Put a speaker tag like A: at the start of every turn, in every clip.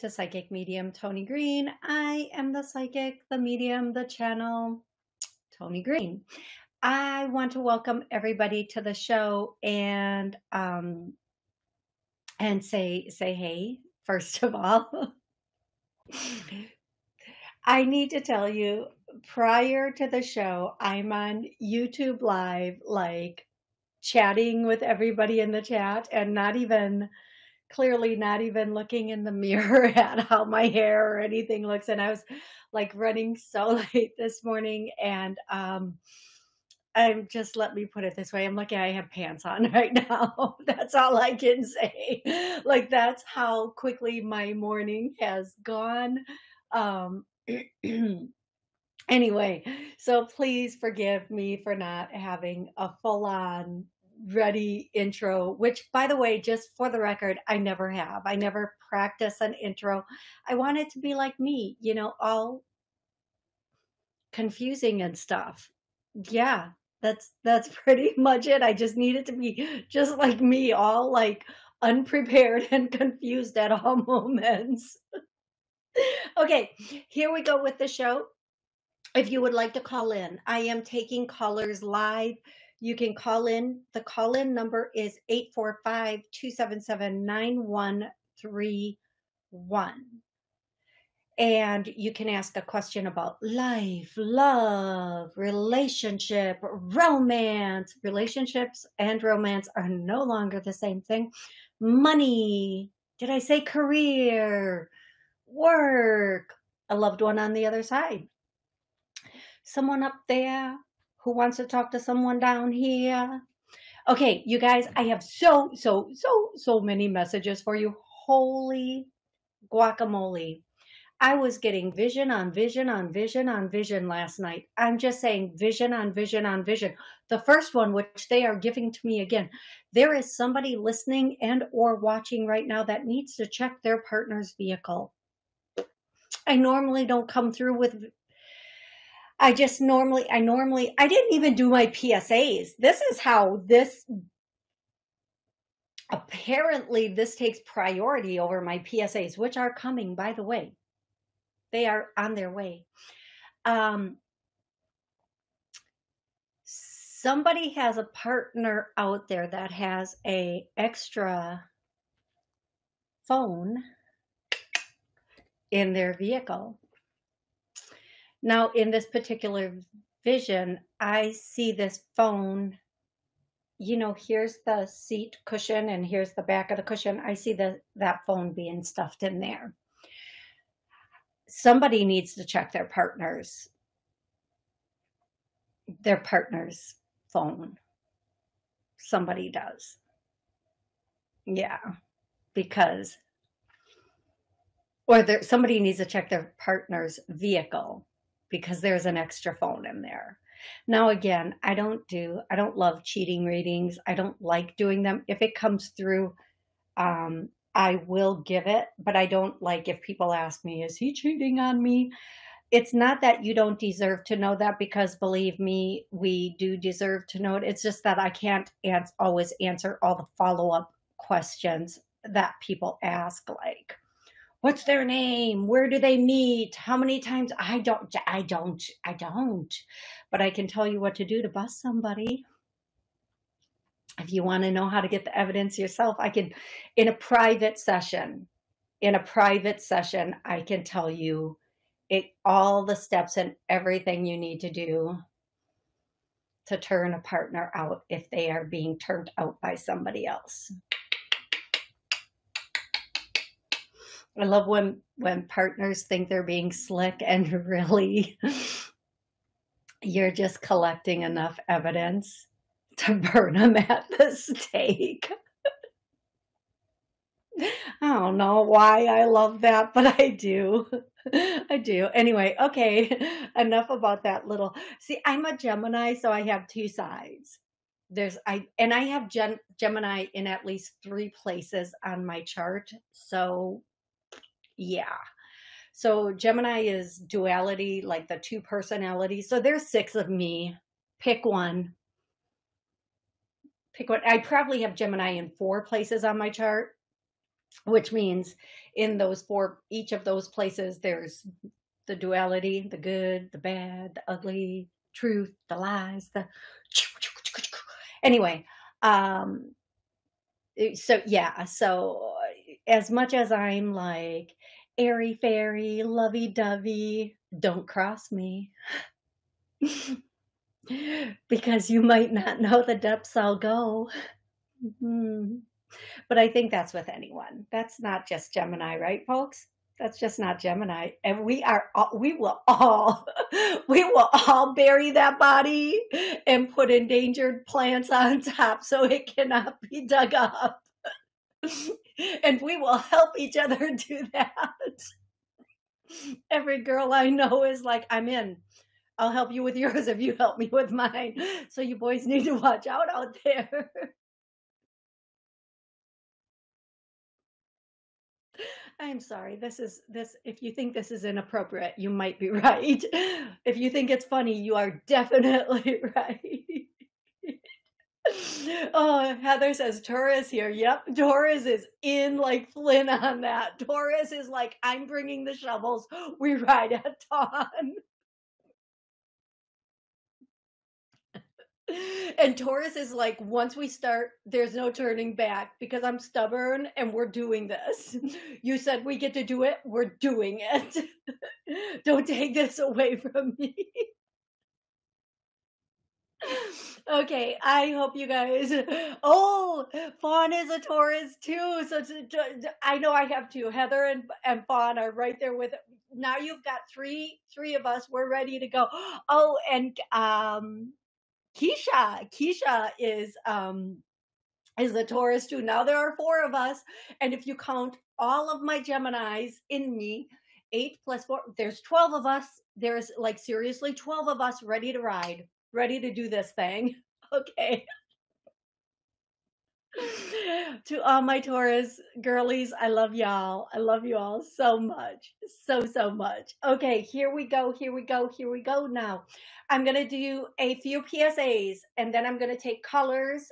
A: to Psychic Medium Toni Greene. I am the psychic, the medium, the channel, Toni Greene. I want to welcome everybody to the show and um and say say hey first of all. I need to tell you prior to the show, I'm on YouTube live like chatting with everybody in the chat and not even clearly not even looking in the mirror at how my hair or anything looks and i was like running so late this morning and um i'm just let me put it this way i'm lucky i have pants on right now. That's all i can say. Like that's how quickly my morning has gone. Um anyway so please forgive me for not having a full on ready intro, which by the way, just for the record, I never have. I never practice an intro. I want it to be like me, you know, all confusing and stuff. Yeah, that's that's pretty much it. I just need it to be just like me, all like unprepared and confused at all moments. okay, here we go with the show. If you would like to call in, I am taking callers live you can call in. The call in number is 845 277 9131. And you can ask a question about life, love, relationship, romance. Relationships and romance are no longer the same thing. Money. Did I say career? Work. A loved one on the other side. Someone up there who wants to talk to someone down here? Okay, you guys, I have so, so, so, so many messages for you. Holy guacamole. I was getting vision on vision on vision on vision last night. I'm just saying vision on vision on vision. The first one, which they are giving to me again, there is somebody listening and or watching right now that needs to check their partner's vehicle. I normally don't come through with I just normally, I normally, I didn't even do my PSAs. This is how this, apparently, this takes priority over my PSAs, which are coming, by the way. They are on their way. Um, somebody has a partner out there that has a extra phone in their vehicle now, in this particular vision, I see this phone. You know, here's the seat cushion and here's the back of the cushion. I see the, that phone being stuffed in there. Somebody needs to check their partner's their partner's phone. Somebody does. Yeah, because or there, somebody needs to check their partner's vehicle because there's an extra phone in there. Now, again, I don't do, I don't love cheating readings. I don't like doing them. If it comes through, um, I will give it, but I don't like if people ask me, is he cheating on me? It's not that you don't deserve to know that because believe me, we do deserve to know it. It's just that I can't ans- always answer all the follow up questions that people ask, like, what's their name? Where do they meet? How many times? I don't i don't i don't. But i can tell you what to do to bust somebody. If you want to know how to get the evidence yourself i can in a private session in a private session i can tell you it all the steps and everything you need to do to turn a partner out if they are being turned out by somebody else I love when when partners think they're being slick and really you're just collecting enough evidence to burn them at the stake. I don't know why I love that, but I do. I do. Anyway, okay, enough about that little. See, I'm a Gemini, so I have two sides. There's I and I have Gen, Gemini in at least three places on my chart. So yeah. So Gemini is duality, like the two personalities. So there's six of me. Pick one. Pick one. I probably have Gemini in four places on my chart. which means in those four, each of those places, there's the duality, the good, the bad, the ugly, truth, the lies, the anyway. Um, so yeah, so as much as I'm like airy fairy, lovey dovey, don't cross me. because you might not know the depths I'll go. Mm-hmm. But I think that's with anyone. That's not just Gemini, right, folks? That's just not Gemini. And we are, all, we will all, we will all bury that body and put endangered plants on top so it cannot be dug up. and we will help each other do that. Every girl I know is like, I'm in. I'll help you with yours if you help me with mine. So you boys need to watch out out there. I'm sorry. This is this if you think this is inappropriate, you might be right. If you think it's funny, you are definitely right. oh, Heather says Taurus here. Yep, Taurus is in like Flynn on that. Taurus is like, I'm bringing the shovels. We ride at dawn. and Taurus is like, once we start, there's no turning back because I'm stubborn and we're doing this. You said we get to do it, we're doing it. Don't take this away from me. Okay, I hope you guys. Oh, Fawn is a Taurus too. So I know I have two. Heather and and Fawn are right there with. Now you've got three three of us. We're ready to go. Oh, and um Keisha. Keisha is um is a Taurus too. Now there are four of us, and if you count all of my Geminis in me, eight plus four, there's twelve of us. There's like seriously twelve of us ready to ride, ready to do this thing. Okay. to all my Taurus girlies, I love y'all. I love you all so much. So, so much. Okay, here we go. Here we go. Here we go now. I'm going to do a few PSAs and then I'm going to take colors,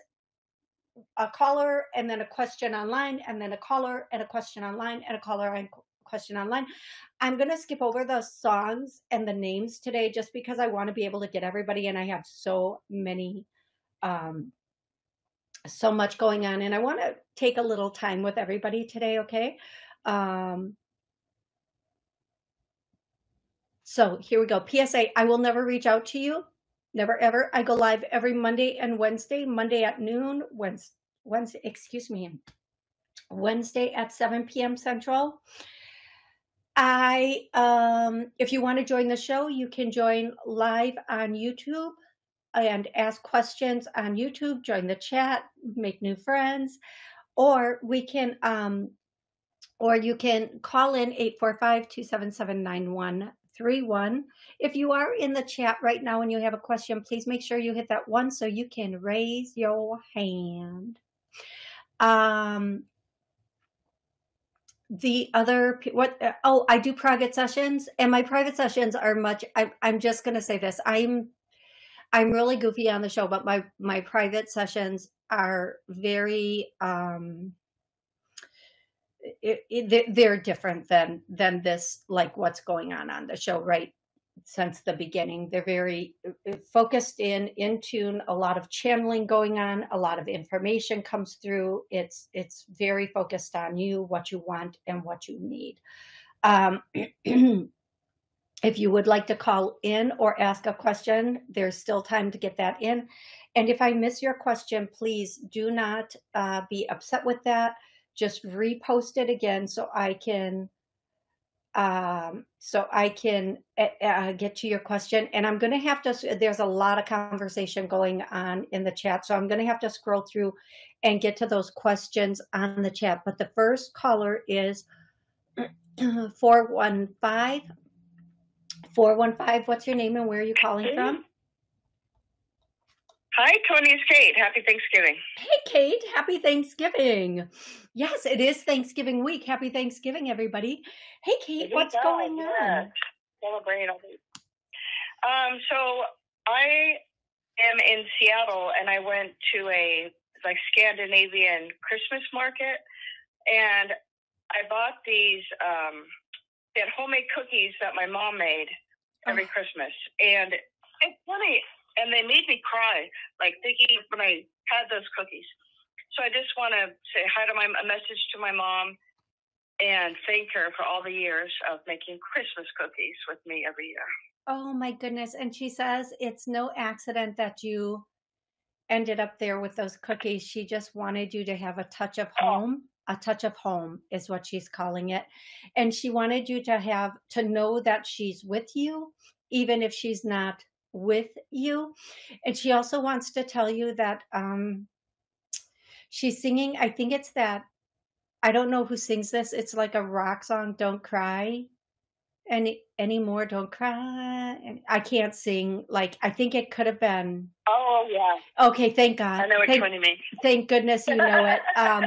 A: a caller, and then a question online, and then a caller and a question online, and a caller and question online. I'm going to skip over the songs and the names today just because I want to be able to get everybody, and I have so many um, so much going on and I want to take a little time with everybody today, okay? Um, so here we go. PSA, I will never reach out to you. Never ever. I go live every Monday and Wednesday, Monday at noon, Wednesday, Wednesday excuse me, Wednesday at 7 p.m. Central. I, um, if you want to join the show, you can join live on YouTube and ask questions on YouTube, join the chat, make new friends, or we can, um, or you can call in 845-277-9131. If you are in the chat right now and you have a question, please make sure you hit that one so you can raise your hand. Um, the other what oh i do private sessions and my private sessions are much I, i'm just going to say this i'm I'm really goofy on the show, but my my private sessions are very um it, it, they're different than than this like what's going on on the show right since the beginning they're very uh, focused in in tune a lot of channeling going on a lot of information comes through it's it's very focused on you what you want and what you need um If you would like to call in or ask a question, there's still time to get that in. And if I miss your question, please do not uh, be upset with that. Just repost it again so I can um, so I can uh, get to your question. And I'm going to have to, there's a lot of conversation going on in the chat. So I'm going to have to scroll through and get to those questions on the chat. But the first caller is 415 415, what's your name and where are you calling from?
B: Hi, Toni. It's Kate. Happy Thanksgiving.
A: Hey, Kate. Happy Thanksgiving. Yes, it is Thanksgiving week. Happy Thanksgiving, everybody. Hey, Kate, what's going yeah. on?
B: Celebrating all these. Um, so I am in Seattle and I went to a like Scandinavian Christmas market and I bought these um, they had homemade cookies that my mom made every
A: Oh.
B: Christmas, and it's funny, and they made me cry like thinking when I had those cookies. So I just want to say hi to my a message to my mom and thank her for all the years of making Christmas cookies with me every year.
A: Oh my goodness. And she says it's no accident that you ended up there with those cookies. She just wanted you to have a touch of oh. home. A touch of home is what she's calling it. And she wanted you to have to know that she's with you, even if she's not with you. And she also wants to tell you that um, she's singing, I think it's that, I don't know who sings this. It's like a rock song, Don't Cry any anymore don't cry and i can't sing like i think it could have been
B: Oh yeah,
A: okay thank god
B: I know which
A: thank,
B: one you mean.
A: thank goodness you know it um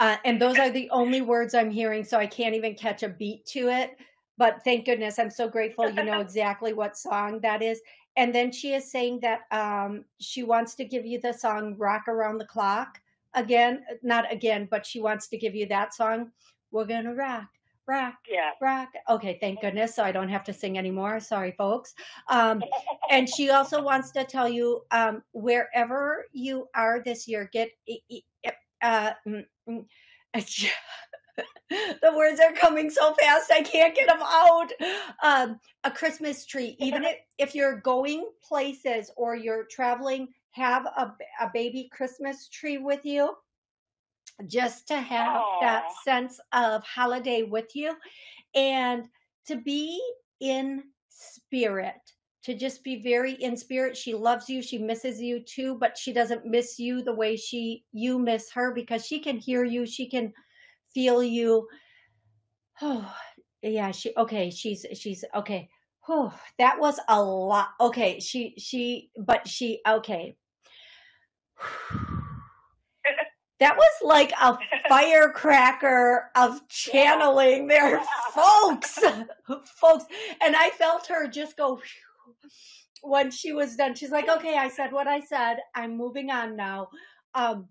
A: uh, and those are the only words i'm hearing so i can't even catch a beat to it but thank goodness i'm so grateful you know exactly what song that is and then she is saying that um she wants to give you the song rock around the clock again not again but she wants to give you that song we're gonna rock rock
B: Yeah.
A: rock. Okay, thank goodness. So I don't have to sing anymore. Sorry, folks. Um, and she also wants to tell you um, wherever you are this year, get uh, mm, mm, the words are coming so fast I can't get them out. Um, a Christmas tree, even if, if you're going places or you're traveling, have a, a baby Christmas tree with you just to have that sense of holiday with you and to be in spirit to just be very in spirit she loves you she misses you too but she doesn't miss you the way she you miss her because she can hear you she can feel you. Oh yeah she okay she's she's okay. Oh that was a lot okay she she but she okay. That was like a firecracker of channeling there folks folks and i felt her just go when she was done. She's like okay i said what i said. I'm moving on now. Um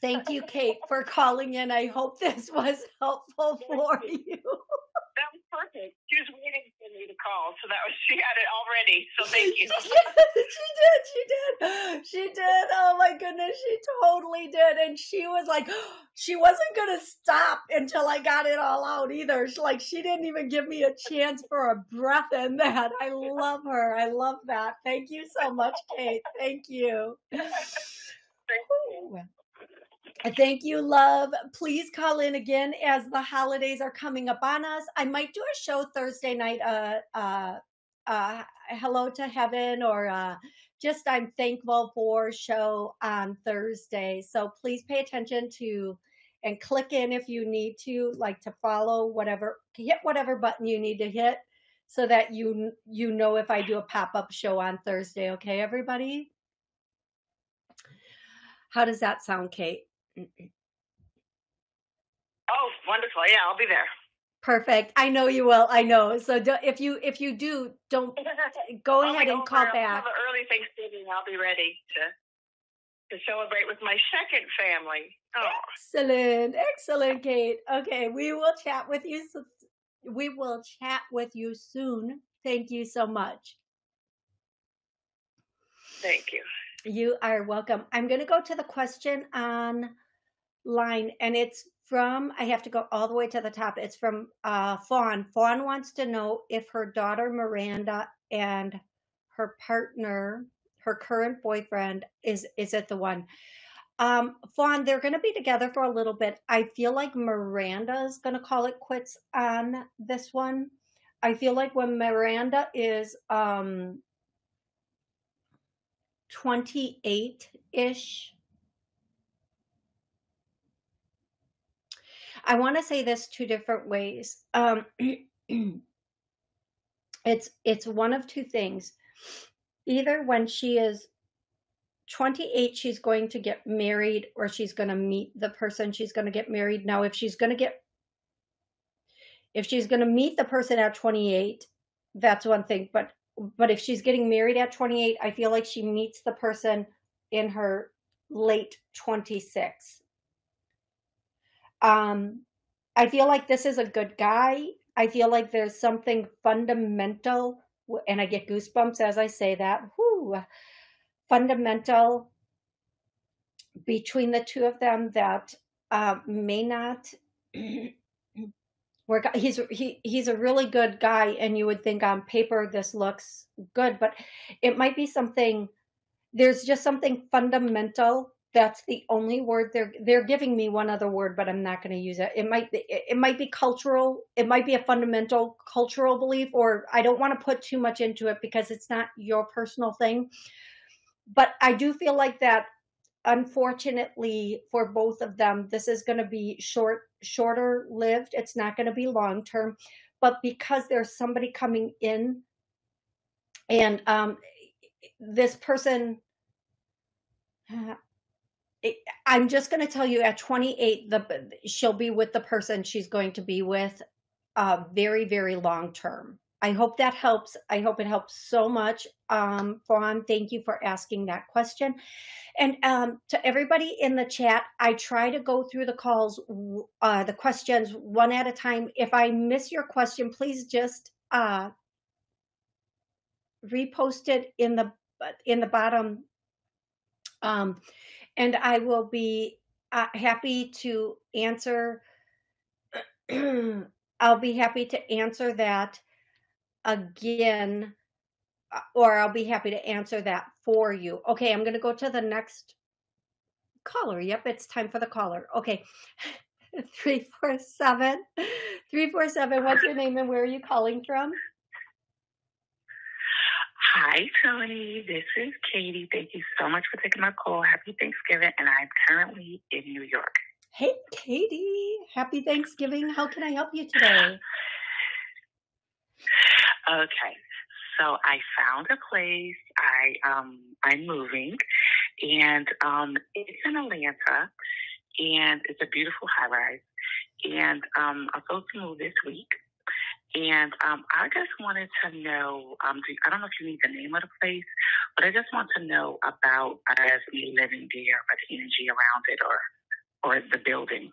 A: thank you kate for calling in. I hope this was helpful for you.
B: That was perfect. She was waiting for me to call, so that was she had it already. So thank you.
A: she did she did she did oh my goodness she totally did and she was like she wasn't gonna stop until i got it all out either. She- like she didn't even give me a chance for a breath in that. I love her. I love that. Thank you so much kate. Thank you.
B: Thank you.
A: Thank you, love. Please call in again as the holidays are coming up on us. I might do a show Thursday night, uh, uh, uh, hello to heaven or uh, just I'm thankful for show on Thursday. So please pay attention to and click in if you need to, like to follow whatever, hit whatever button you need to hit so that you you know if I do a pop up show on Thursday. Okay, everybody. How does that sound, Kate?
B: Oh, wonderful. Yeah, I'll be there.
A: Perfect. I know you will. I know. So do, if you if you do, don't go ahead and call back.
B: Have an early Thanksgiving. I'll be ready to to celebrate with my second family. Oh,
A: Excellent, excellent, Kate. Okay, we will chat with you. We will chat with you soon. Thank you so much.
B: thank you.
A: You are welcome. I'm going to go to the question on line, and it's from. I have to go all the way to the top. It's from uh, Fawn. Fawn wants to know if her daughter Miranda and her partner, her current boyfriend, is is it the one? Um, Fawn, they're going to be together for a little bit. I feel like Miranda is going to call it quits on this one. I feel like when Miranda is um 28 ish. I want to say this two different ways. Um, it's it's one of two things. Either when she is 28, she's going to get married, or she's going to meet the person she's going to get married. Now, if she's going to get if she's going to meet the person at 28, that's one thing. But but if she's getting married at 28, I feel like she meets the person in her late 26. Um, I feel like this is a good guy. I feel like there's something fundamental, and I get goosebumps as I say that. Whoo, fundamental between the two of them that uh, may not work. He's he he's a really good guy, and you would think on paper this looks good, but it might be something. There's just something fundamental that's the only word they're they're giving me one other word but i'm not going to use it. It might be it might be cultural it might be a fundamental cultural belief or i don't want to put too much into it because it's not your personal thing. But i do feel like that unfortunately for both of them this is going to be short shorter lived. It's not going to be long term. But because there's somebody coming in and um this person I'm just going to tell you at 28, the she'll be with the person she's going to be with, uh, very very long term. I hope that helps. I hope it helps so much. Um, Fawn, thank you for asking that question. And um, to everybody in the chat, I try to go through the calls, uh, the questions one at a time. If I miss your question, please just uh, repost it in the in the bottom um, and I will be uh, happy to answer. I'll be happy to answer that again, uh, or I'll be happy to answer that for you. Okay, I'm going to go to the next caller. Yep, it's time for the caller. Okay. 347 347 what's your name and where are you calling from
C: Hi, Toni. This is Katie. Thank you so much for taking my call. Happy Thanksgiving, and I'm currently in New York.
A: Hey, Katie. Happy Thanksgiving. How can I help you today?
C: Okay. So I found a place. I um I'm moving, and um it's in Atlanta, and it's a beautiful high rise. And um I'm supposed to move this week. And um, I just wanted to know, um, I don't know if you need the name of the place, but I just want to know about us me living there, or the energy around it, or or the building,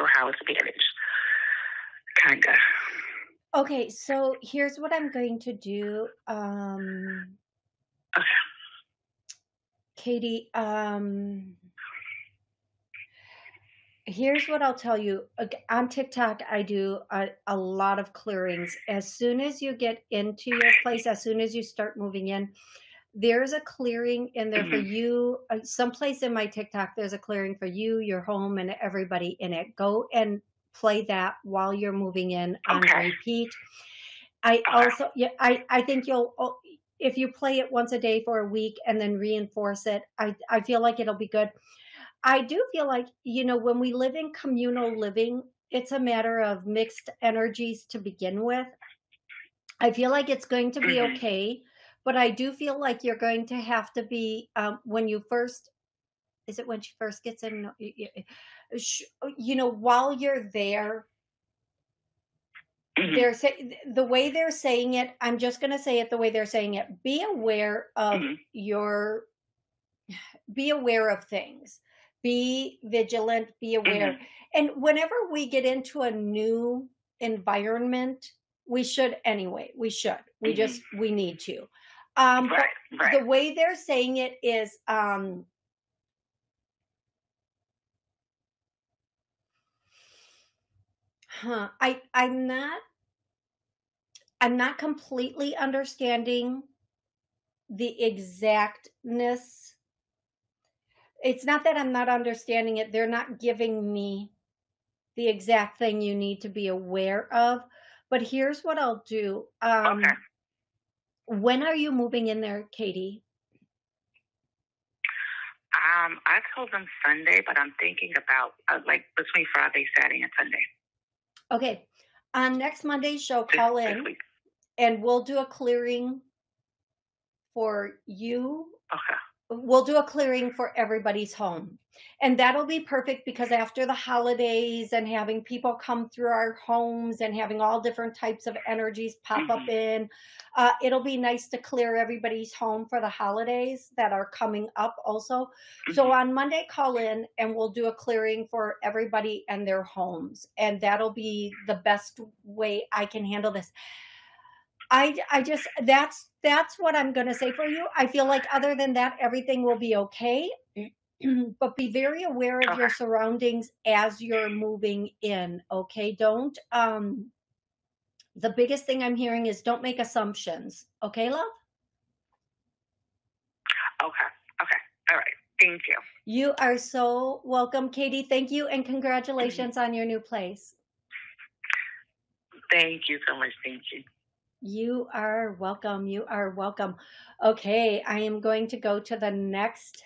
C: or how it's managed, kind of.
A: Okay, so here's what I'm going to do. Um, okay. Katie, um, here's what I'll tell you on TikTok, I do a, a, lot of clearings. As soon as you get into your place, as soon as you start moving in, there's a clearing in there for mm-hmm. you. Uh, someplace in my TikTok, there's a clearing for you, your home, and everybody in it. Go and play that while you're moving in on okay. repeat. I also, yeah, I, I think you'll, oh, if you play it once a day for a week and then reinforce it, I, I feel like it'll be good I do feel like, you know, when we live in communal living, it's a matter of mixed energies to begin with. I feel like it's going to be mm-hmm. okay, but I do feel like you're going to have to be, um, when you first, is it when she first gets in? You know, while you're there, mm-hmm. they're say, the way they're saying it. I'm just going to say it the way they're saying it. Be aware of mm-hmm. your, be aware of things be vigilant, be aware. Mm-hmm. And whenever we get into a new environment, we should anyway. We should. We mm-hmm. just we need to. Um, right, right. The way they're saying it is um, huh, I I'm not I'm not completely understanding the exactness it's not that I'm not understanding it. They're not giving me the exact thing you need to be aware of. But here's what I'll do. Um, okay. When are you moving in there, Katie?
C: Um, I told them Sunday, but I'm thinking about uh, like between Friday, Saturday, and Sunday.
A: Okay. On next Monday's show, call in and we'll do a clearing for you.
C: Okay
A: we'll do a clearing for everybody's home. And that'll be perfect because after the holidays and having people come through our homes and having all different types of energies pop mm-hmm. up in, uh, it'll be nice to clear everybody's home for the holidays that are coming up also. Mm-hmm. So on Monday, call in and we'll do a clearing for everybody and their homes. And that'll be the best way I can handle this. I I just that's that's what I'm going to say for you. I feel like other than that everything will be okay. but be very aware of okay. your surroundings as you're moving in, okay? Don't um the biggest thing I'm hearing is don't make assumptions. Okay, love?
C: Okay. Okay. All right. Thank you.
A: You are so welcome, Katie. Thank you and congratulations on your new place.
C: Thank you so much. Thank you.
A: You are welcome. You are welcome. Okay, I am going to go to the next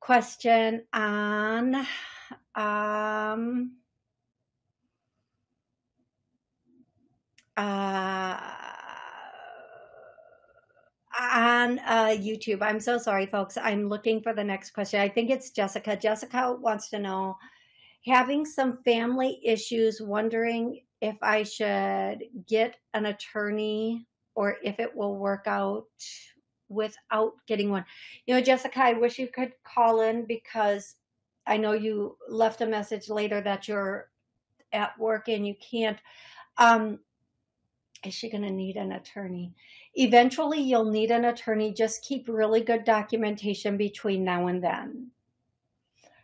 A: question on um uh on uh, YouTube. I'm so sorry, folks. I'm looking for the next question. I think it's Jessica. Jessica wants to know having some family issues, wondering if I should get an attorney or if it will work out without getting one. You know, Jessica, I wish you could call in because I know you left a message later that you're at work and you can't. Um, is she going to need an attorney? Eventually, you'll need an attorney. Just keep really good documentation between now and then.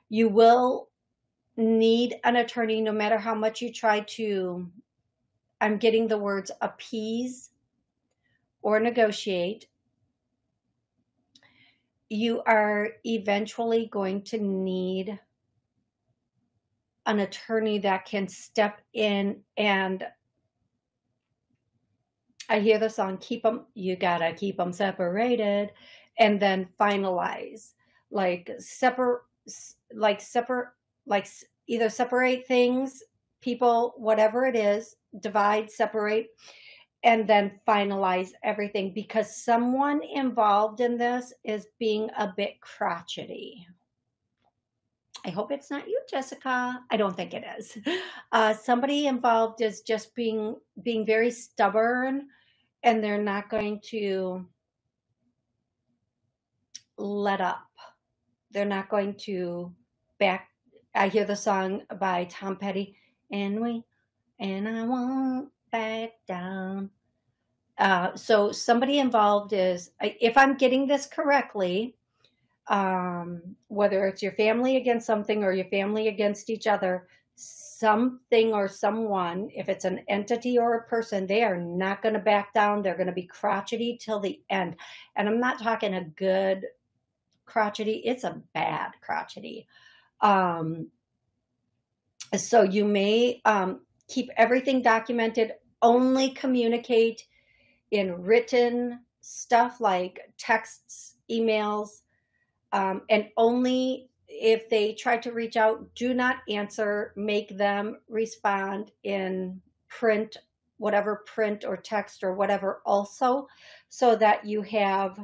A: You will need an attorney no matter how much you try to, I'm getting the words appease or negotiate. You are eventually going to need an attorney that can step in and I hear the song keep them you got to keep them separated and then finalize like separate like separate like either separate things, people, whatever it is, divide, separate, and then finalize everything because someone involved in this is being a bit crotchety. I hope it's not you, Jessica. I don't think it is. Uh, somebody involved is just being being very stubborn, and they're not going to let up. They're not going to back I hear the song by Tom Petty, and we, and I won't back down. Uh, so somebody involved is, if I'm getting this correctly, um, whether it's your family against something or your family against each other, something or someone, if it's an entity or a person, they are not going to back down. They're going to be crotchety till the end. And I'm not talking a good crotchety, it's a bad crotchety. Um, so you may um, keep everything documented, only communicate in written stuff like texts, emails, um, and only if they try to reach out, do not answer, make them respond in print, whatever print or text or whatever, also, so that you have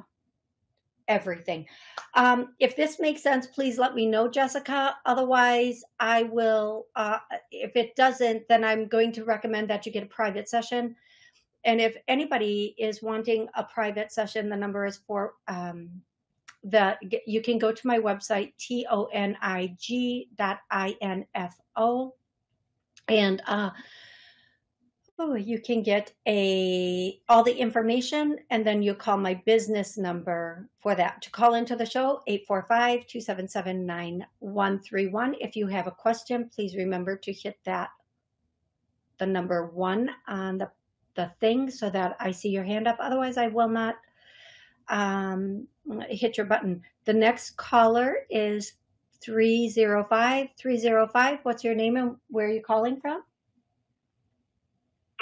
A: everything. Um, if this makes sense, please let me know, Jessica. Otherwise, I will, uh, if it doesn't, then I'm going to recommend that you get a private session. And if anybody is wanting a private session, the number is for um, the, you can go to my website, T-O-N-I-G dot I-N-F-O. And uh, Oh, you can get a all the information and then you call my business number for that. To call into the show, 845-277-9131. If you have a question, please remember to hit that the number one on the, the thing so that I see your hand up. Otherwise, I will not um, hit your button. The next caller is 305 305. What's your name and where are you calling from?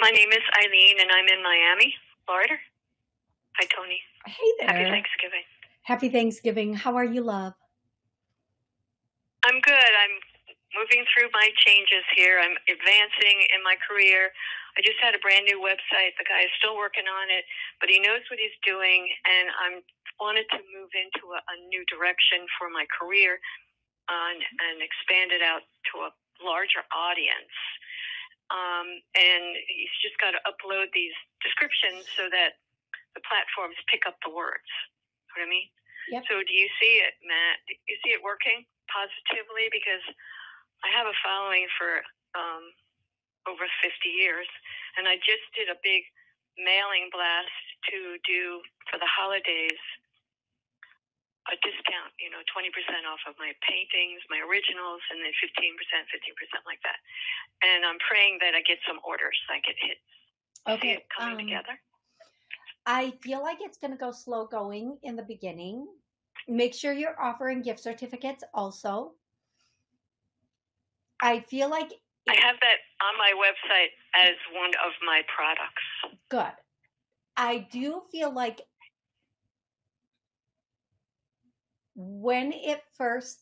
D: My name is Eileen, and I'm in Miami, Florida. Hi, Toni.
A: Hey there.
D: Happy Thanksgiving.
A: Happy Thanksgiving. How are you, love?
D: I'm good. I'm moving through my changes here. I'm advancing in my career. I just had a brand new website. The guy is still working on it, but he knows what he's doing, and I'm wanted to move into a, a new direction for my career and, and expand it out to a larger audience. Um, and he's just got to upload these descriptions so that the platforms pick up the words. You know what I mean?
A: Yep.
D: So do you see it, Matt? Do you see it working positively? Because I have a following for um, over 50 years, and I just did a big mailing blast to do for the holidays a discount, you know, 20% off of my paintings, my originals, and then 15%, 15% like that. And I'm praying that I get some orders, I get hits.
A: Okay.
D: It coming
A: um,
D: together?
A: I feel like it's going to go slow going in the beginning. Make sure you're offering gift certificates also. I feel like
D: I have that on my website as one of my products.
A: good. I do feel like when it first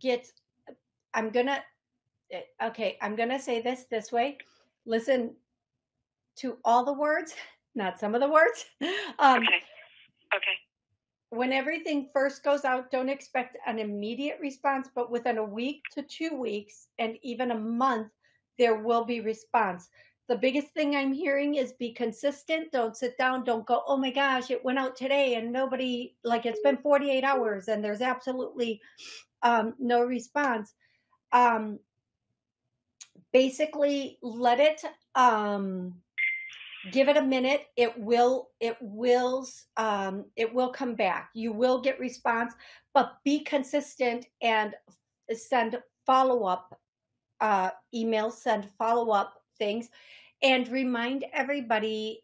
A: gets I'm going to okay, I'm to say this this way. Listen to all the words, not some of the words. Um
D: Okay. Okay.
A: when everything first goes out, don't expect an immediate response, but within a week to two weeks and even a month, there will be response. The biggest thing I'm hearing is be consistent. Don't sit down. Don't go, oh my gosh, it went out today and nobody, like it's been 48 hours and there's absolutely um, no response. Um, basically, let it, um, give it a minute it will it will um it will come back you will get response but be consistent and send follow up uh emails send follow up things and remind everybody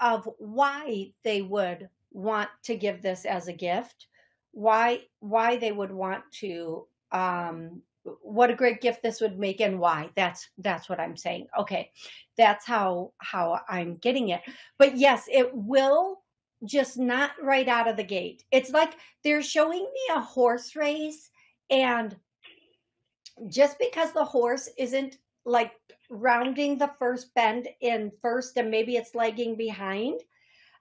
A: of why they would want to give this as a gift why why they would want to um what a great gift this would make and why. That's that's what i'm saying. Okay. That's how how i'm getting it. But yes it will just not right out of the gate. It's like they're showing me a horse race and just because the horse isn't like rounding the first bend in first and maybe it's lagging behind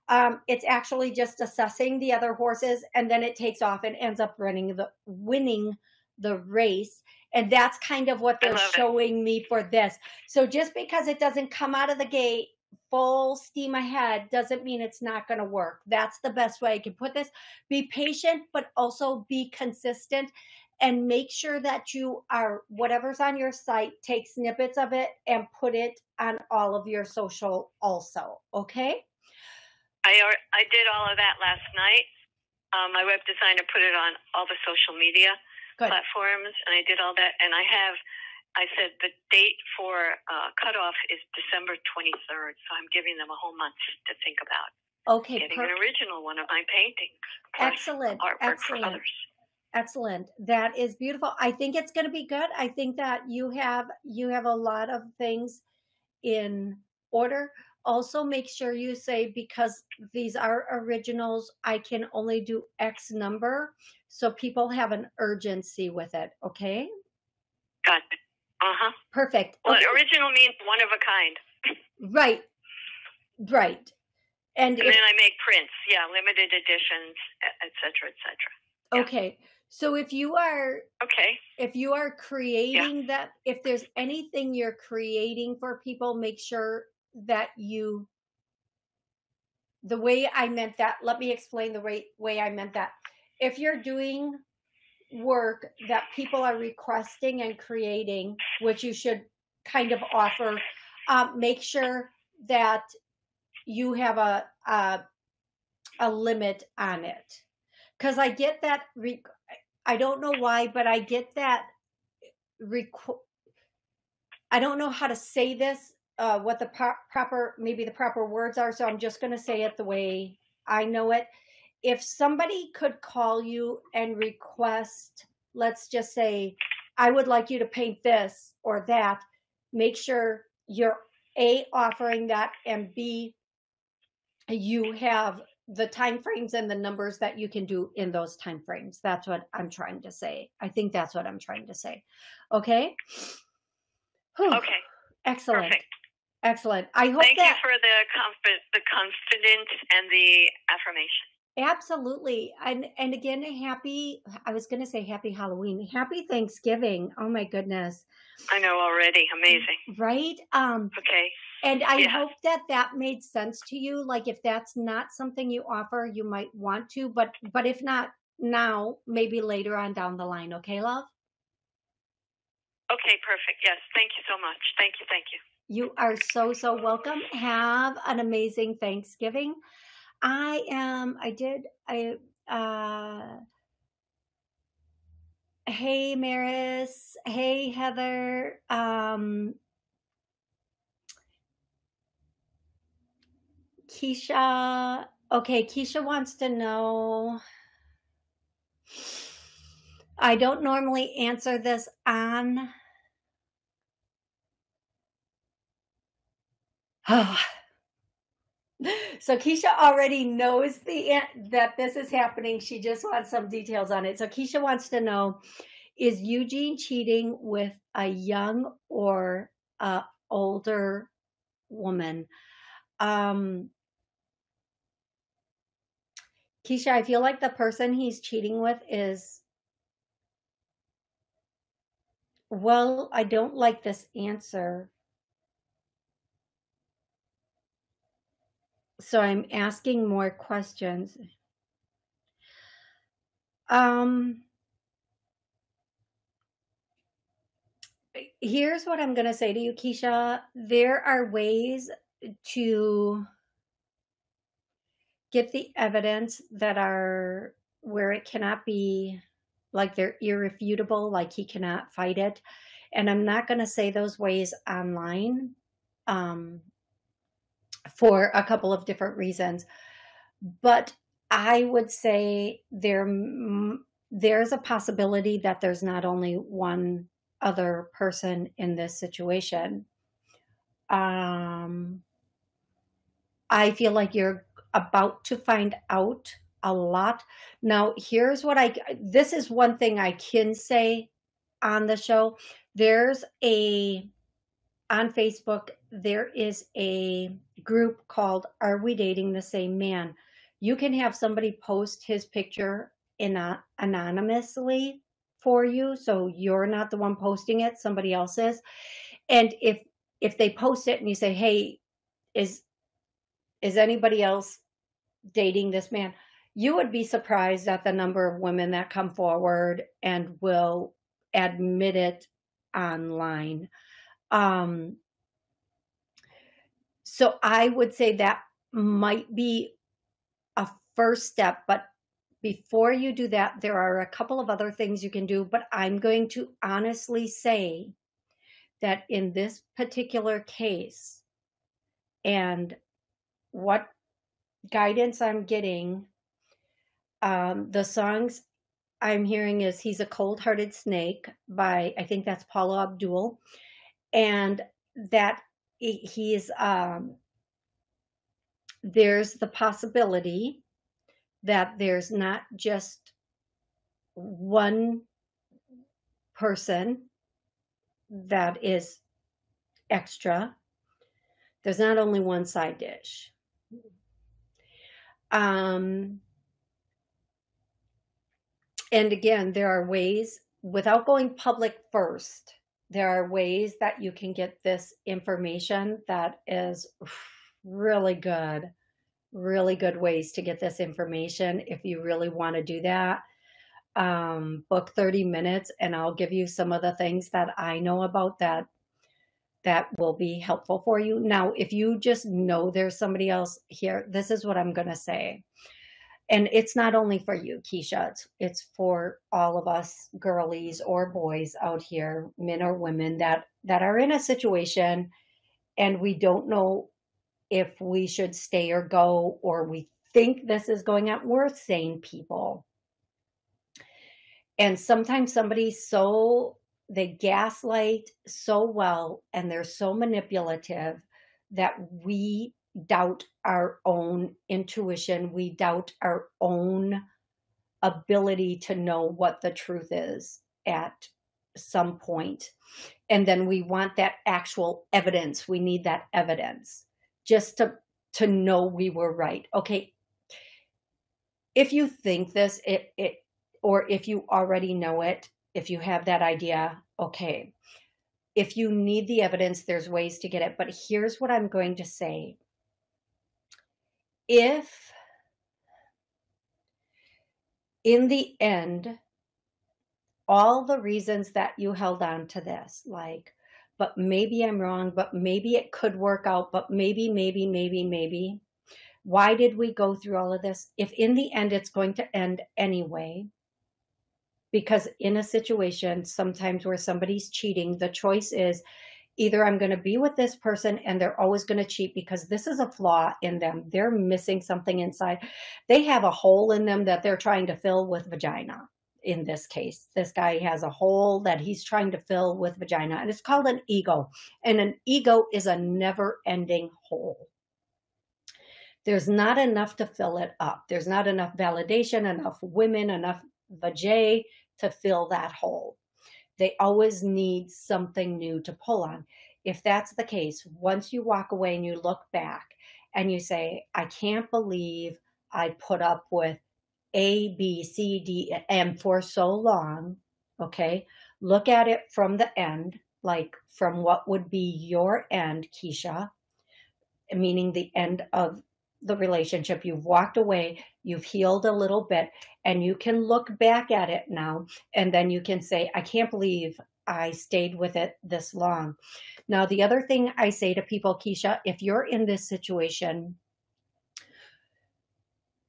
A: um, it's actually just assessing the other horses and then it takes off and ends up running the winning the race. And that's kind of what they're
D: love it.
A: showing me for this. So just because it doesn't come out of the gate full steam ahead doesn't mean it's not going to work. That's the best way i can put this. Be patient but also be consistent and make sure that you are whatever's on your site take snippets of it and put it on all of your social also okay
D: I I did all of that last night. Um, my web designer put it on all the social media
A: good
D: platforms, and I did all that. And I have, I said the date for uh, cutoff is December 23rd, so I'm giving them a whole month to think about
A: okay
D: getting an original one of my paintings.
A: excellent
D: artwork for
A: excellent
D: others.
A: Excellent that is beautiful i think it's going to be good i think that you have you have a lot of things in order also make sure you say because these are originals i can only do x number so people have an urgency with it okay
D: Got it. Uh huh.
A: perfect
D: Well,
A: Okay,
D: original means one of a kind,
A: right right and
D: and
A: if,
D: then I make prints. Yeah, limited editions, etc., et cetera, et cetera. yeah.
A: okay so if you are
D: Okay.
A: if you are creating that if there's anything you're creating for people make sure that you the way i meant that let me explain the way, way i meant that. If you're doing work that people are requesting and creating which you should kind of offer um, make sure that you have a a, a limit on it. Because i get that re- i don't know why but i get that requ- i don't know how to say this uh, what the pro- proper maybe the proper words are so i'm just going to say it the way i know it. If somebody could call you and request let's just say i would like you to paint this or that make sure you're a offering that and b you have the time frames and the numbers that you can do in those time frames that's what i'm trying to say i think that's what i'm trying to say okay Whew.
D: Okay.
A: excellent
D: Perfect.
A: Excellent. I hope
D: Thank
A: that
D: you for the comfort, the confidence, and the affirmation.
A: absolutely. And and again, happy. I was going to say happy Halloween. Happy Thanksgiving. Oh my goodness.
D: I know already. Amazing.
A: Right. Um.
D: Okay.
A: And I
D: Yeah.
A: hope that that made sense to you. Like if that's not something you offer, you might want to, but but if not now, maybe later on down the line. Okay, love.
D: Okay. Perfect. Yes. Thank you so much. Thank you. Thank you.
A: You are so, so welcome. Have an amazing Thanksgiving. I am, I did, I, uh, hey, Maris. Hey, Heather. Um, Keisha. Okay, Keisha wants to know. I don't normally answer this on. Oh. so Keisha already knows the that this is happening. She just wants some details on it. So Keisha wants to know: Is Eugene cheating with a young or a older woman? Um, Keisha, I feel like the person he's cheating with is. Well, I don't like this answer. So I'm asking more questions. Um, here's what I'm going to say to you, Keisha. There are ways to get the evidence that are where it cannot be like they're irrefutable, like he cannot fight it. And I'm not going to say those ways online um, for a couple of different reasons. But I would say there there's a possibility that there's not only one other person in this situation. Um, I feel like you're about to find out a lot. Now, here's what I this is one thing I can say on the show. There's a on Facebook, there is a group called Are We Dating the Same Man? You can have somebody post his picture in a, anonymously for you. So you're not the one posting it, somebody else is. And if if they post it and you say, Hey, is is anybody else dating this man? You would be surprised at the number of women that come forward and will admit it online. Um, so I would say that might be a first step, but before you do that, there are a couple of other things you can do. But I'm going to honestly say that in this particular case, and what guidance I'm getting, um, the songs I'm hearing is He's a Cold Hearted Snake by, I think that's Paula Abdul. And that he's, um, there's the possibility that there's not just one person that is extra. There's not only one side dish. Um, and again, there are ways without going public first. There are ways that you can get this information that is really good, really good ways to get this information if you really want to do that. Um, book 30 minutes and I'll give you some of the things that I know about that that will be helpful for you. Now, if you just know there's somebody else here, this is what I'm going to say. And it's not only for you, Keisha, it's, it's for all of us girlies or boys out here, men or women that, that are in a situation and we don't know if we should stay or go, or we think this is going on. We're sane people. And sometimes somebody's so they gaslight so well and they're so manipulative that we doubt our own intuition, we doubt our own ability to know what the truth is at some point. And then we want that actual evidence. We need that evidence just to to know we were right. Okay. If you think this it it or if you already know it if you have that idea okay if you need the evidence there's ways to get it but here's what i'm going to say if in the end all the reasons that you held on to this, like, but maybe I'm wrong, but maybe it could work out, but maybe, maybe, maybe, maybe. Why did we go through all of this? If in the end it's going to end anyway, because in a situation sometimes where somebody's cheating, the choice is either I'm going to be with this person and they're always going to cheat because this is a flaw in them. They're missing something inside. They have a hole in them that they're trying to fill with vagina in this case. This guy has a hole that he's trying to fill with vagina, and it's called an ego. And an ego is a never ending hole. There's not enough to fill it up. There's not enough validation, enough women, enough vajay to fill that hole. They always need something new to pull on. If that's the case, once you walk away and you look back and you say, I can't believe I put up with a, B, C, D, and for so long, okay, look at it from the end, like from what would be your end, Keisha, meaning the end of the relationship. You've walked away, you've healed a little bit, and you can look back at it now, and then you can say, I can't believe I stayed with it this long. Now, the other thing I say to people, Keisha, if you're in this situation,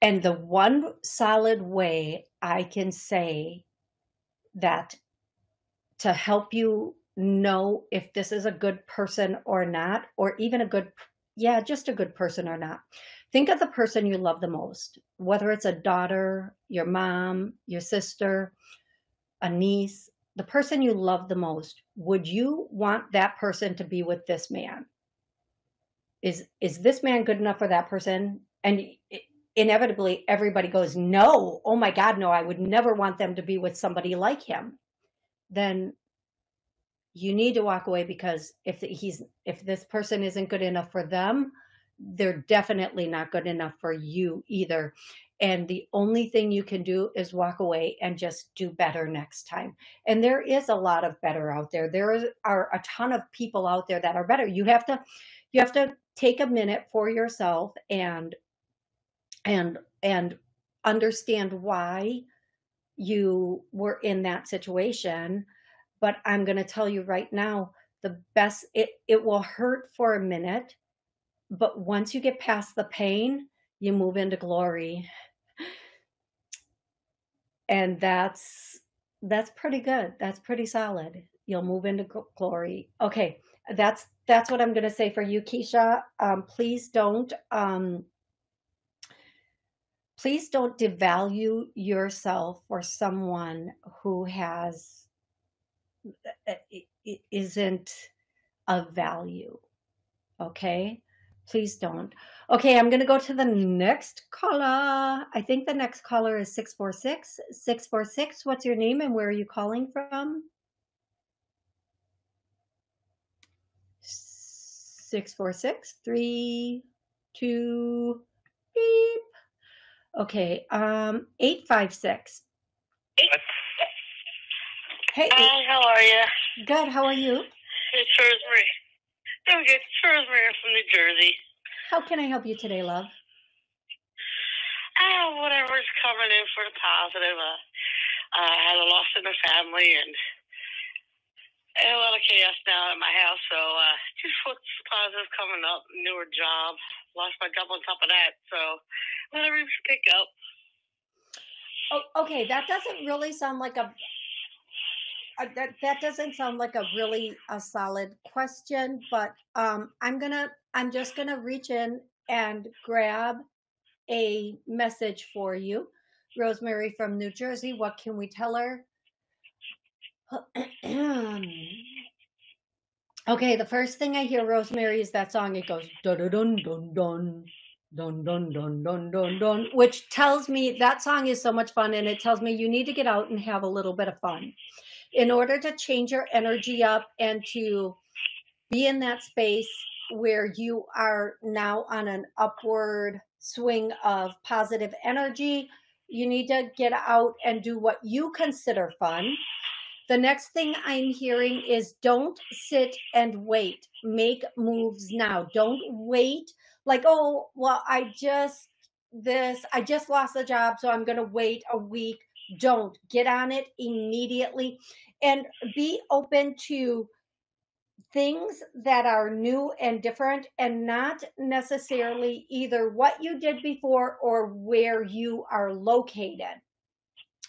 A: and the one solid way I can say that to help you know if this is a good person or not, or even a good, yeah, just a good person or not. Think of the person you love the most, whether it's a daughter, your mom, your sister, a niece, the person you love the most. Would you want that person to be with this man? Is is this man good enough for that person? And inevitably everybody goes, no, oh my God, no, I would never want them to be with somebody like him, then you need to walk away because if he's if this person isn't good enough for them, they're definitely not good enough for you either. And the only thing you can do is walk away and just do better next time. And there is a lot of better out there. There are a ton of people out there that are better. You have to you have to take a minute for yourself and and and understand why you were in that situation but i'm going to tell you right now the best it it will hurt for a minute but once you get past the pain you move into glory. And that's that's pretty good. That's pretty solid. You'll move into glory. Okay that's that's what i'm going to say for you keisha. Um, please don't um, please don't devalue yourself or someone who has uh, isn't of value okay please don't okay i'm going to go to the next caller i think the next caller is 646 646 what's your name and where are you calling from 646 3 2 beep Okay, um, 856. Hey,
E: Hi, how are you?
A: good. How are you?
E: It's Rosemary. I'm good. It's Rosemary from New Jersey.
A: How can I help you today, love?
E: Ah, whatever's coming in for the positive. Uh, I had a loss in the family and and a lot of chaos now at my house. So uh, just what's positive coming up? Newer job. Lost my job on top of that. So whatever you pick up.
A: Oh, okay, that doesn't really sound like a. Uh, that that doesn't sound like a really a solid question, but um, I'm gonna I'm just gonna reach in and grab a message for you, Rosemary from New Jersey. What can we tell her? okay, the first thing I hear, Rosemary, is that song. It goes dun dun dun dun dun dun dun dun dun dun, which tells me that song is so much fun, and it tells me you need to get out and have a little bit of fun. In order to change your energy up and to be in that space where you are now on an upward swing of positive energy, you need to get out and do what you consider fun. The next thing I'm hearing is don't sit and wait. Make moves now. Don't wait like, oh, well, I just this, I just lost the job, so I'm going to wait a week. Don't get on it immediately and be open to things that are new and different and not necessarily either what you did before or where you are located.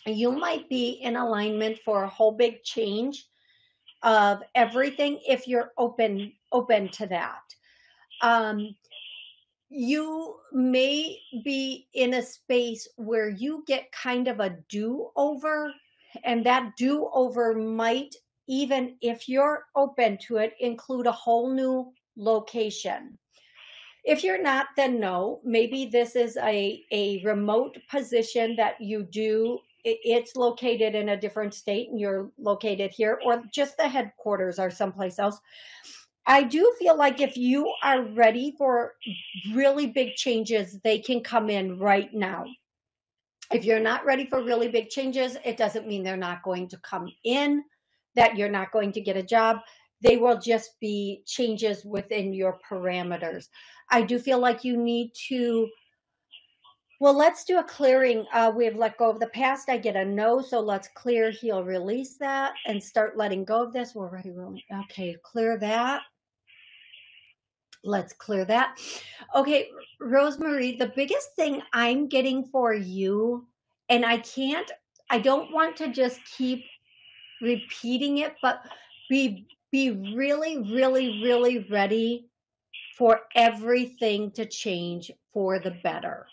A: You might be in alignment for a whole big change of everything if you're open open to that. Um, you may be in a space where you get kind of a do over, and that do over might, even if you're open to it, include a whole new location. If you're not, then no. Maybe this is a, a remote position that you do. It's located in a different state and you're located here, or just the headquarters are someplace else. I do feel like if you are ready for really big changes, they can come in right now. If you're not ready for really big changes, it doesn't mean they're not going to come in, that you're not going to get a job. They will just be changes within your parameters. I do feel like you need to. Well, let's do a clearing. Uh, we have let go of the past. I get a no, so let's clear, heal, release that, and start letting go of this. We're ready, rolling. Okay, clear that. Let's clear that. Okay, Rosemary, the biggest thing I'm getting for you, and I can't, I don't want to just keep repeating it, but be be really, really, really ready for everything to change for the better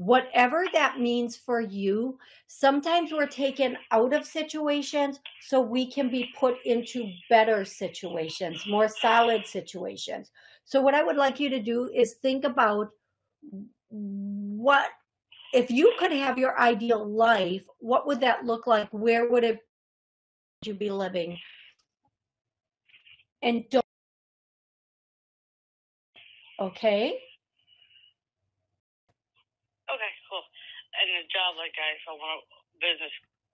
A: whatever that means for you. Sometimes we're taken out of situations so we can be put into better situations, more solid situations. So, what I would like you to do is think about what, if you could have your ideal life, what would that look like? Where would it you be living? And don't, okay
E: cool. And a job like that, if I want business,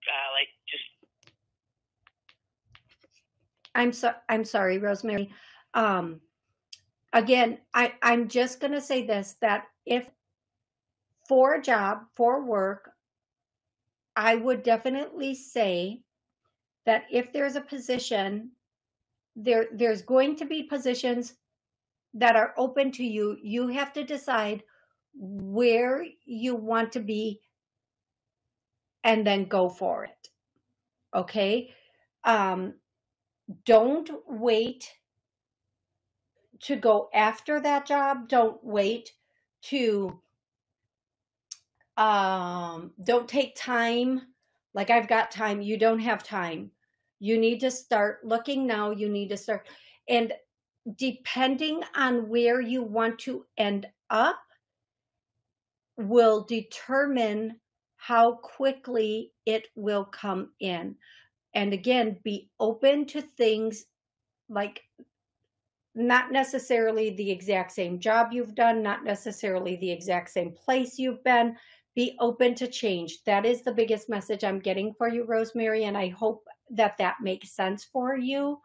E: uh, like just.
A: I'm so I'm sorry, Rosemary. Um, again, I I'm just gonna say this: that if for a job for work, I would definitely say that if there's a position, there there's going to be positions that are open to you. You have to decide where you want to be and then go for it. Okay? Um, don't wait to go after that job. Don't wait to um don't take time like I've got time. You don't have time. You need to start looking now. You need to start and depending on where you want to end up will determine how quickly it will come in. And again, be open to things like not necessarily the exact same job you've done, not necessarily the exact same place you've been. Be open to change. That is the biggest message I'm getting for you, Rosemary. And I hope that that makes sense for you.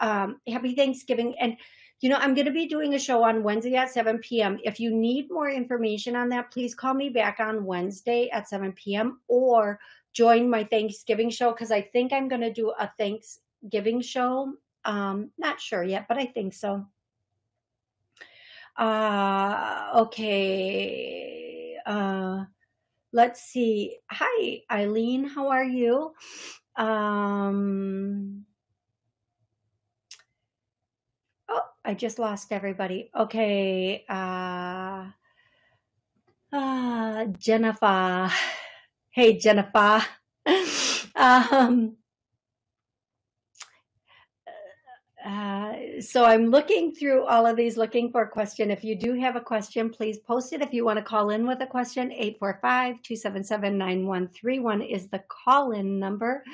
A: Um, happy Thanksgiving. And you know, I'm going to be doing a show on Wednesday at 7 p.m. If you need more information on that, please call me back on Wednesday at 7 p.m. or join my Thanksgiving show because I think I'm going to do a Thanksgiving show. Um, not sure yet, but I think so. Uh, okay. Uh, let's see. Hi, Eileen. How are you? Um, I just lost everybody. Okay. Uh, uh, Jennifer. Hey, Jennifer. um, uh, so I'm looking through all of these looking for a question. If you do have a question, please post it. If you want to call in with a question, 845 277 9131 is the call in number.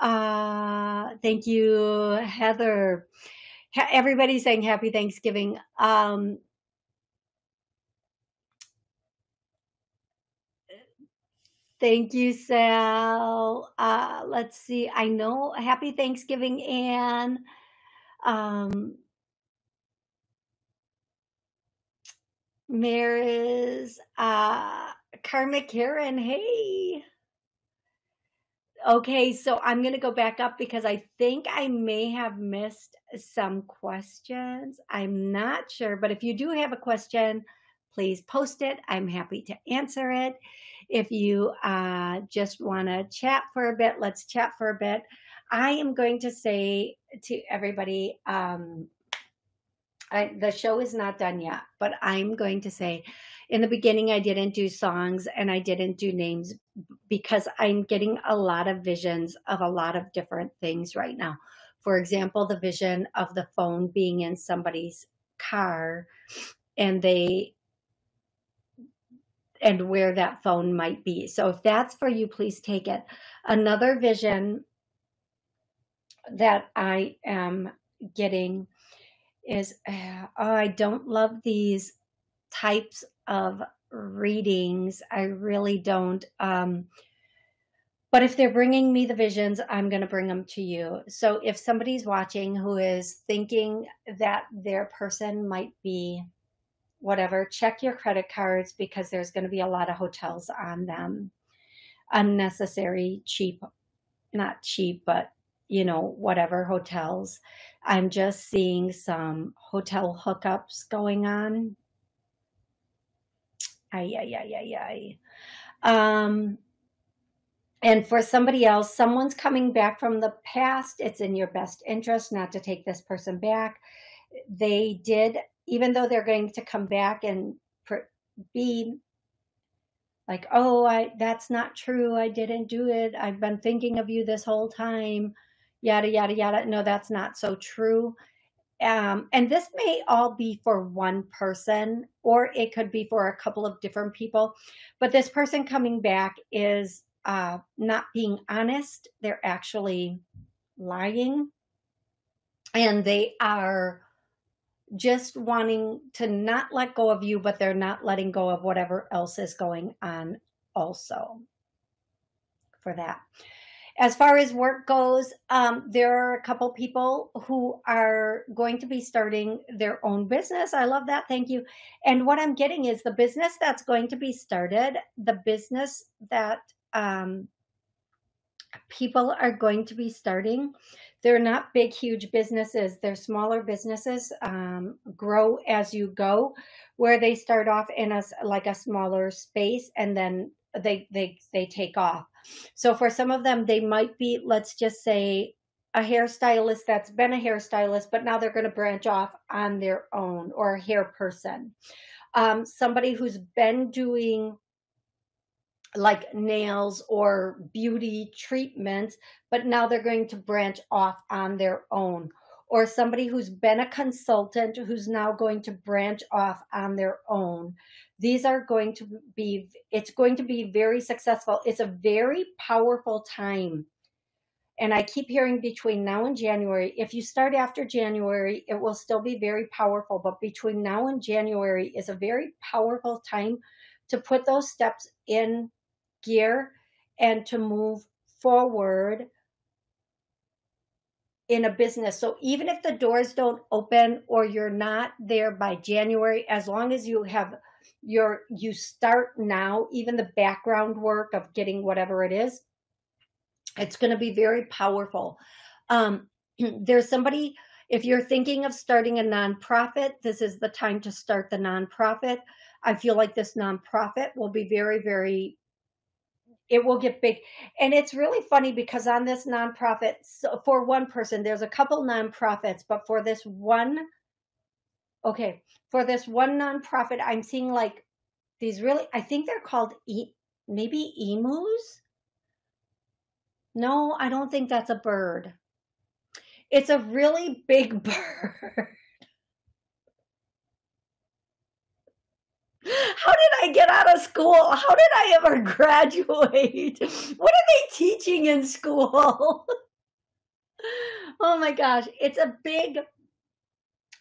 A: Uh, thank you, Heather. Everybody's saying happy Thanksgiving. Um, thank you, Sal. Uh, let's see. I know. Happy Thanksgiving, Anne. Um, Maris, uh, Karma Karen, hey. Okay, so I'm going to go back up because I think I may have missed some questions. I'm not sure, but if you do have a question, please post it. I'm happy to answer it. If you uh, just want to chat for a bit, let's chat for a bit. I am going to say to everybody, um, I, the show is not done yet, but I'm going to say in the beginning, I didn't do songs and I didn't do names because I'm getting a lot of visions of a lot of different things right now. For example, the vision of the phone being in somebody's car and they and where that phone might be. So if that's for you, please take it. Another vision that I am getting is uh, oh, I don't love these types of readings. I really don't. Um, but if they're bringing me the visions, I'm going to bring them to you. So if somebody's watching who is thinking that their person might be whatever, check your credit cards because there's going to be a lot of hotels on them. Unnecessary, cheap, not cheap, but you know, whatever hotels. I'm just seeing some hotel hookups going on. Ay, ay, ay, ay, ay. Um, and for somebody else, someone's coming back from the past. It's in your best interest not to take this person back. They did, even though they're going to come back and be like, oh, I that's not true. I didn't do it. I've been thinking of you this whole time. Yada yada yada. No, that's not so true. Um, and this may all be for one person, or it could be for a couple of different people. But this person coming back is uh, not being honest. They're actually lying. And they are just wanting to not let go of you, but they're not letting go of whatever else is going on also for that. As far as work goes, um, there are a couple people who are going to be starting their own business. I love that. Thank you. And what I'm getting is the business that's going to be started, the business that um, people are going to be starting. They're not big, huge businesses. They're smaller businesses, um, grow as you go, where they start off in a like a smaller space and then they they they take off. So for some of them, they might be, let's just say, a hairstylist that's been a hairstylist, but now they're going to branch off on their own, or a hair person. Um, somebody who's been doing like nails or beauty treatments, but now they're going to branch off on their own. Or somebody who's been a consultant who's now going to branch off on their own. These are going to be, it's going to be very successful. It's a very powerful time. And I keep hearing between now and January, if you start after January, it will still be very powerful. But between now and January is a very powerful time to put those steps in gear and to move forward in a business. So even if the doors don't open or you're not there by January, as long as you have your you start now, even the background work of getting whatever it is, it's going to be very powerful. Um, there's somebody if you're thinking of starting a nonprofit, this is the time to start the nonprofit. I feel like this nonprofit will be very, very it will get big. And it's really funny because on this nonprofit, so for one person, there's a couple nonprofits, but for this one, okay, for this one nonprofit, I'm seeing like these really, I think they're called e, maybe emus. No, I don't think that's a bird. It's a really big bird. How did I get out of school? How did I ever graduate? What are they teaching in school? oh my gosh. It's a big,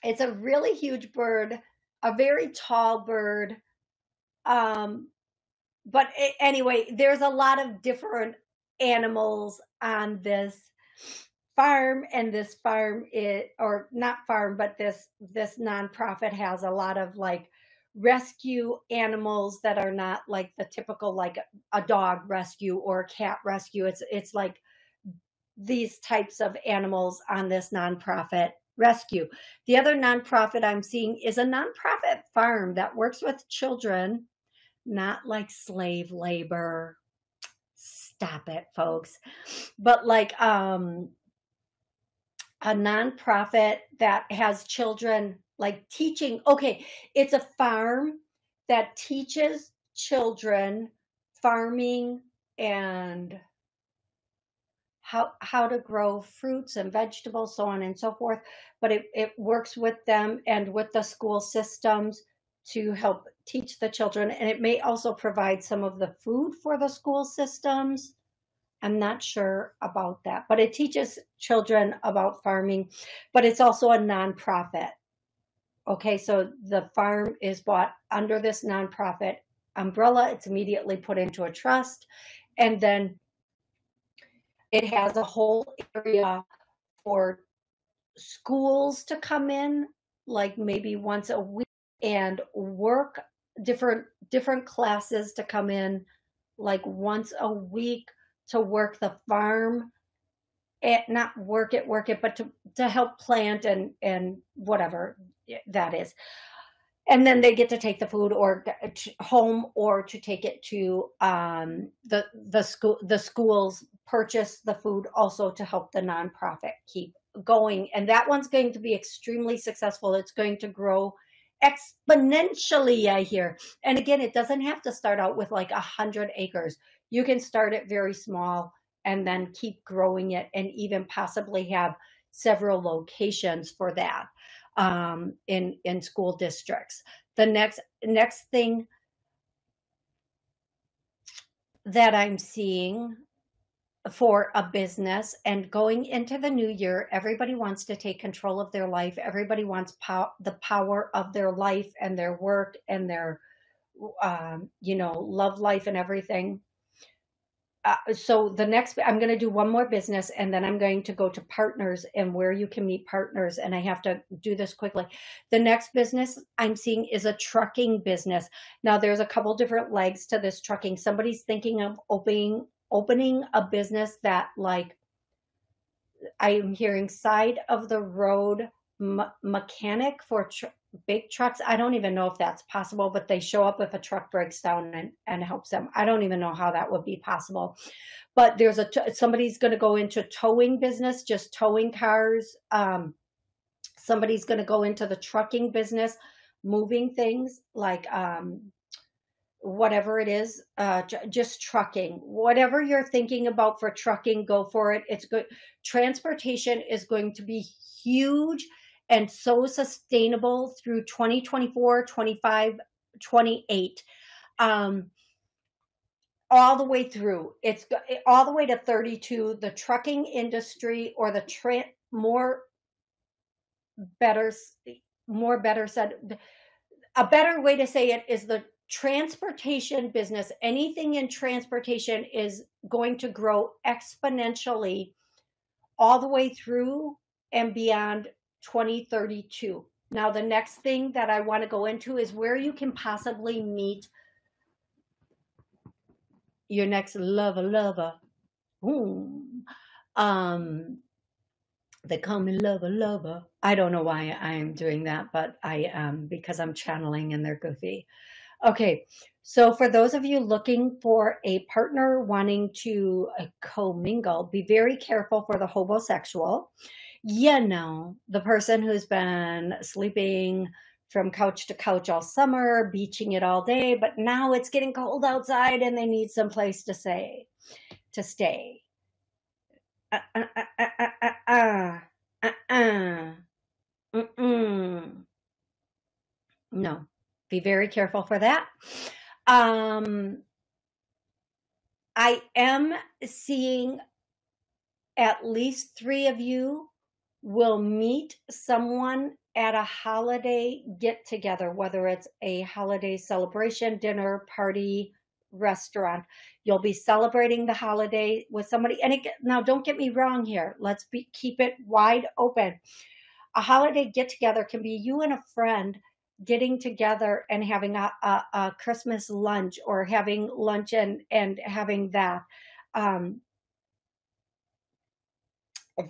A: it's a really huge bird, a very tall bird. Um, but a- anyway, there's a lot of different animals on this farm and this farm it or not farm but this this nonprofit has a lot of like rescue animals that are not like the typical like a dog rescue or a cat rescue it's it's like these types of animals on this nonprofit rescue. The other nonprofit i'm seeing is a nonprofit farm that works with children not like slave labor. Stop it folks. But like um a nonprofit that has children like teaching okay it's a farm that teaches children farming and how how to grow fruits and vegetables so on and so forth but it, it works with them and with the school systems to help teach the children and it may also provide some of the food for the school systems I'm not sure about that, but it teaches children about farming, but it's also a nonprofit. Okay, so the farm is bought under this nonprofit umbrella. It's immediately put into a trust, and then it has a whole area for schools to come in, like maybe once a week, and work different different classes to come in, like once a week to work the farm. It not work it work it but to to help plant and and whatever that is. And then they get to take the food or home or to take it to um, the the school the schools purchase the food also to help the nonprofit keep going. And that one's going to be extremely successful. It's going to grow exponentially i hear. And again it doesn't have to start out with like a hundred acres. You can start it very small and then keep growing it and even possibly have several locations for that um, in in school districts. The next next thing that i'm seeing for a business and going into the new year everybody wants to take control of their life. Everybody wants pow- the power of their life and their work and their um, you know love life and everything. Uh, so the next i'm going to do one more business and then i'm going to go to partners and where you can meet partners and i have to do this quickly. The next business i'm seeing is a trucking business. Now there's a couple different legs to this trucking. Somebody's thinking of opening opening a business that like i'm hearing side of the road m- mechanic for tr- big trucks. I don't even know if that's possible but they show up if a truck breaks down and, and helps them. I don't even know how that would be possible. But there's a t- somebody's going to go into towing business just towing cars um, somebody's going to go into the trucking business moving things like um, whatever it is uh, just trucking whatever you're thinking about for trucking go for it it's good transportation is going to be huge and so sustainable through 2024, 25, 28. Um, all the way through. It's all the way to 32. The trucking industry or the tra- more better, more better said, a better way to say it is the transportation business. Anything in transportation is going to grow exponentially all the way through and beyond 2032. Now, the next thing that I want to go into is where you can possibly meet your next lover, lover. Ooh. Um, they call me lover, lover. I don't know why I'm doing that, but I am because I'm channeling and they're goofy. Okay, so for those of you looking for a partner wanting to uh, commingle, be very careful for the homosexual you know, the person who's been sleeping from couch to couch all summer, beaching it all day, but now it's getting cold outside and they need some place to stay. To stay. Uh, uh, uh, uh, uh, uh, uh, uh, mm-mm. No, be very careful for that. Um, I am seeing at least three of you will meet someone at a holiday get together, whether it's a holiday celebration, dinner, party, restaurant. You'll be celebrating the holiday with somebody. And it, now, don't get me wrong here. Let's be, keep it wide open. A holiday get together can be you and a friend getting together and having a, a, a Christmas lunch or having lunch and, and having that. Um,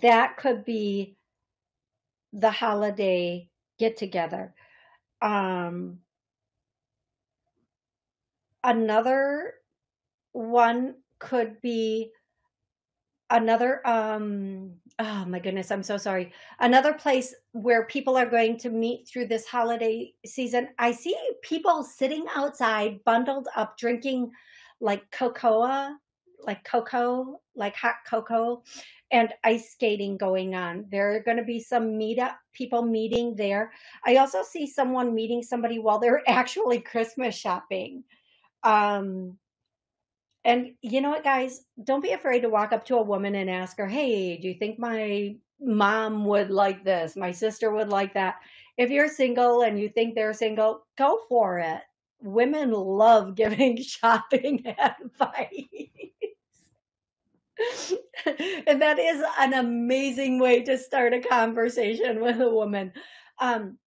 A: that could be the holiday get together. Um, another one could be another um oh my goodness i'm so sorry another place where people are going to meet through this holiday season i see people sitting outside bundled up drinking like cocoa like cocoa like hot cocoa and ice skating going on. There are going to be some meetup people meeting there. I also see someone meeting somebody while they're actually Christmas shopping. Um, and you know what, guys? Don't be afraid to walk up to a woman and ask her, Hey, do you think my mom would like this? My sister would like that. If you're single and you think they're single, go for it. Women love giving shopping advice. and that is an amazing way to start a conversation with a woman. Um,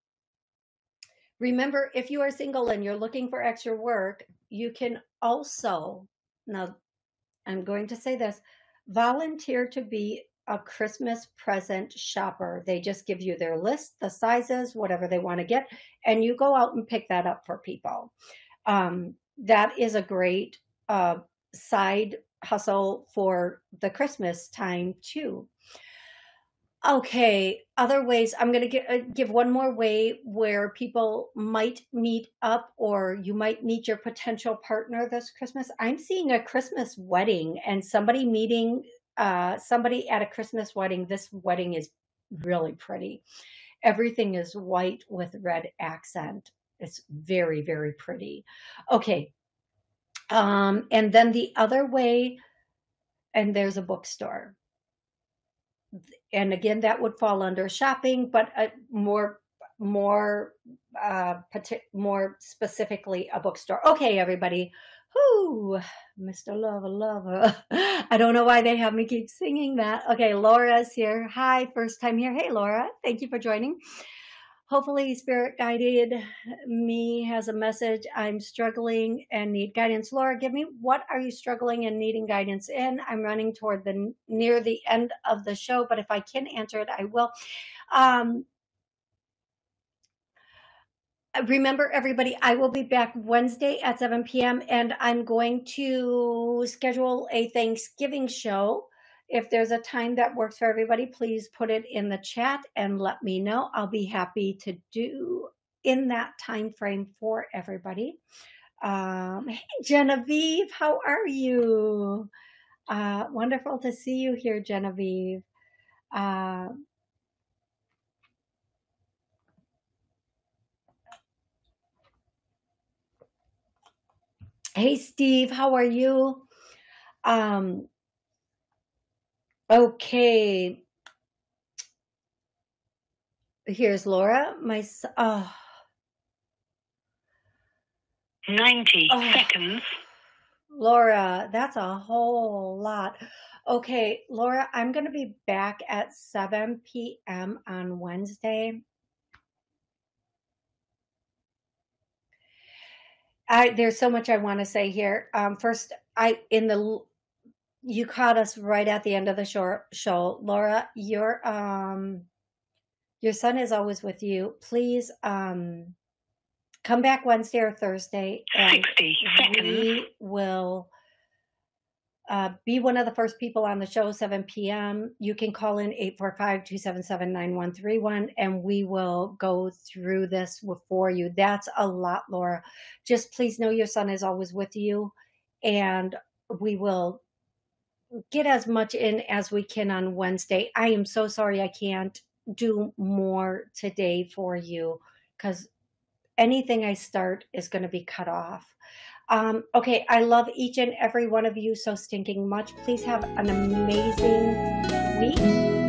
A: remember, if you are single and you're looking for extra work, you can also, now I'm going to say this, volunteer to be a Christmas present shopper. They just give you their list, the sizes, whatever they want to get, and you go out and pick that up for people. Um, that is a great uh, side hustle for the Christmas time too. Okay, other ways. I'm going to uh, give one more way where people might meet up or you might meet your potential partner this Christmas. I'm seeing a Christmas wedding and somebody meeting uh, somebody at a Christmas wedding. This wedding is really pretty. Everything is white with red accent. It's very, very pretty. Okay, um, and then the other way, and there's a bookstore. And again, that would fall under shopping, but uh, more more uh more specifically a bookstore okay everybody Whoo, Mr. Lover, Lover. I don't know why they have me keep singing that. Okay, Laura's here. Hi, first time here. Hey, Laura. Thank you for joining hopefully spirit guided me has a message. I'm struggling and need guidance. Laura give me what are you struggling and needing guidance in? I'm running toward the near the end of the show but if i can answer it i will. Um, remember everybody i will be back wednesday at 7 p.m and i'm going to schedule a thanksgiving show if there's a time that works for everybody, please put it in the chat and let me know. I'll be happy to do in that time frame for everybody. Um, hey, Genevieve, how are you? Uh, wonderful to see you here, Genevieve. Uh, hey, Steve, how are you? Um, Okay. Here's Laura. My oh,
F: 90
A: Oh.
F: seconds.
A: Laura, that's a whole lot. Okay, Laura, I'm going to be back at 7 p.m. on Wednesday. I there's so much I want to say here. Um, first, I in the you caught us right at the end of the show, show. Laura. Your um, your son is always with you. Please um, come back Wednesday or Thursday, and
F: 60 seconds.
A: we will uh, be one of the first people on the show 7 p.m you can call in 845-277-9131 and we will go through this for you that's a lot laura just please know your son is always with you and we will get as much in as we can on wednesday i am so sorry i can't do more today for you because anything i start is going to be cut off um, okay, I love each and every one of you so stinking much. Please have an amazing week.